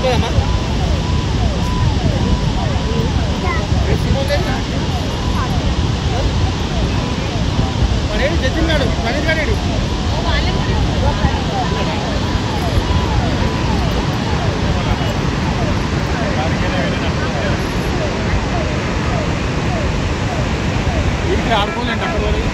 poquito de más. പണിയെടു ചെച്ചിൻ കാണും പണി കാണിയിടും ആർക്കും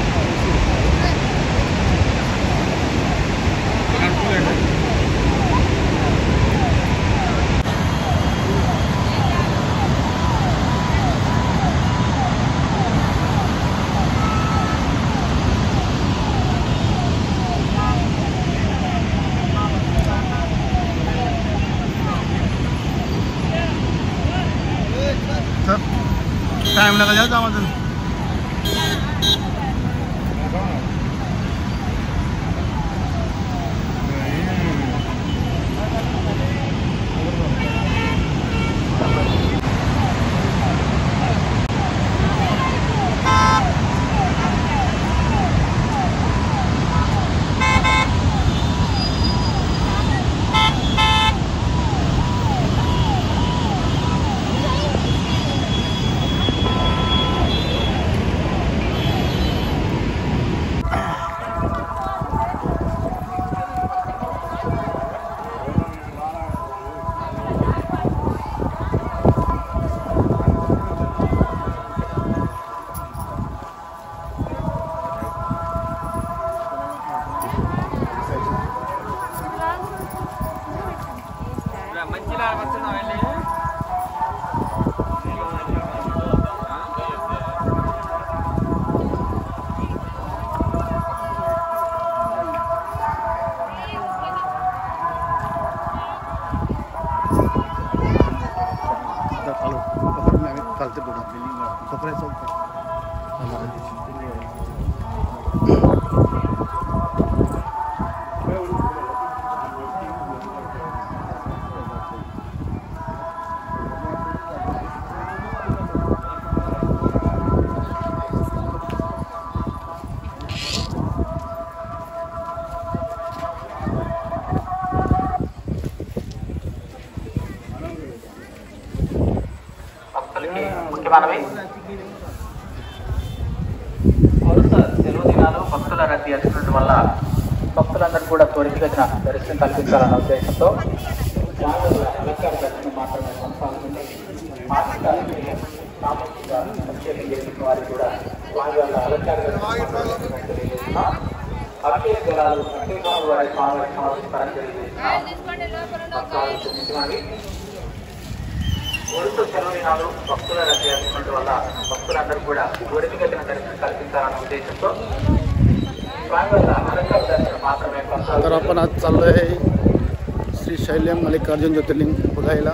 टाइम लगा जाएगा मतलब Terima kasih. ముఖ్యమైనవి వరుస సెలవు దినాలు భక్తుల రద్దీ అధికం వల్ల భక్తులందరూ కూడా త్వరితగతిన దర్శనం కల్పించాలన్న ఉద్దేశంతో స్వామివారి అలంకార దర్శనం మాత్రమే కొనసాగుతుంది మాసిక సామూహిక అభిషేకం చేసిన వారికి కూడా స్వామివారి అలంకార దర్శనం జలాలు వారి భక్తులకు ముఖ్యమైనవి వరుస సెలవునాలు భక్తుల రద్దీ అందుకుంటు వల్ల భక్తులందరూ కూడా ఒడిగట్టిన దర్శనం కల్పించాలన్న ఉద్దేశంతో స్వామివారి అలంకార దర్శనం మాత్రమే अगर కొనసాగుతుంది अपन आज चल रहे हैं श्री शैल्यम मल्लिकार्जुन ज्योतिर्लिंग बुधाइला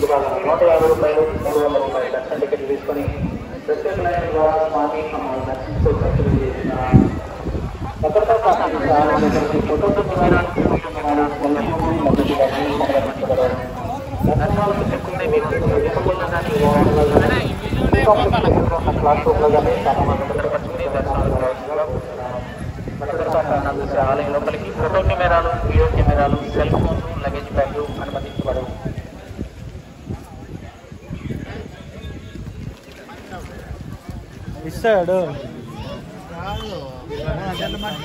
కాంప్లెక్స్ ముందు భాగంలో నూట యాభై రూపాయలు మూడు వందల రూపాయల దర్శన టికెట్ తీసుకొని ప్రత్యేక లైన్ ద్వారా స్వామి అమ్మవారి దర్శించుకోవచ్చు తెలియజేస్తున్నారు భద్రతా కారణాల ఆరోగ్యానికి ఫోటోతో కెమెరాలు కెమెరాలు వల్లభూమి మొదటి వాటిని సంగ్రహించగలరు దర్శనాలకు చెప్పుకుంటే మీకు ఎదుర్కొన్న దాన్ని వాడాలని ఈ కాంప్లెక్స్ దగ్గర ఉన్న క్లాస్ రూమ్లో కానీ చాలా మంది భద్రపరుచుకుని దర్శనాలు నిర్వహిస్తున్నారు భద్రతా కారణాల దృష్ట్యా ఆలయం లోపలికి ఫోటో కెమెరాలు వీడియో కెమెరాలు సెల్ ఫోన్లు లగేజ్ బ్యాగ్లు అనుమతించబడవు ఇస్తాడు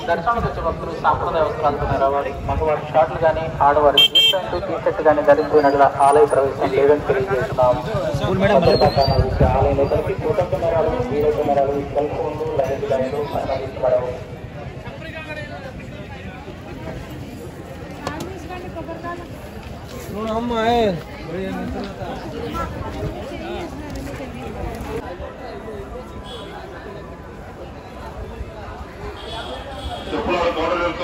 దర్శనానికి వచ్చే భక్తులు సాంప్రదాయ వస్త్రాలతో మగవారి షార్ట్లు కానీ ఆడవారి జీన్స్ ప్యాంటు టీ షర్ట్ కానీ ఆలయ ప్రవేశం లేదని తెలియజేస్తున్నాం ఫోటో కెమెరాలు వీడియో కెమెరాలు సెల్ ఫోన్లు లైవ్ లైన్లు అనుమతించబడవు చెప్పుల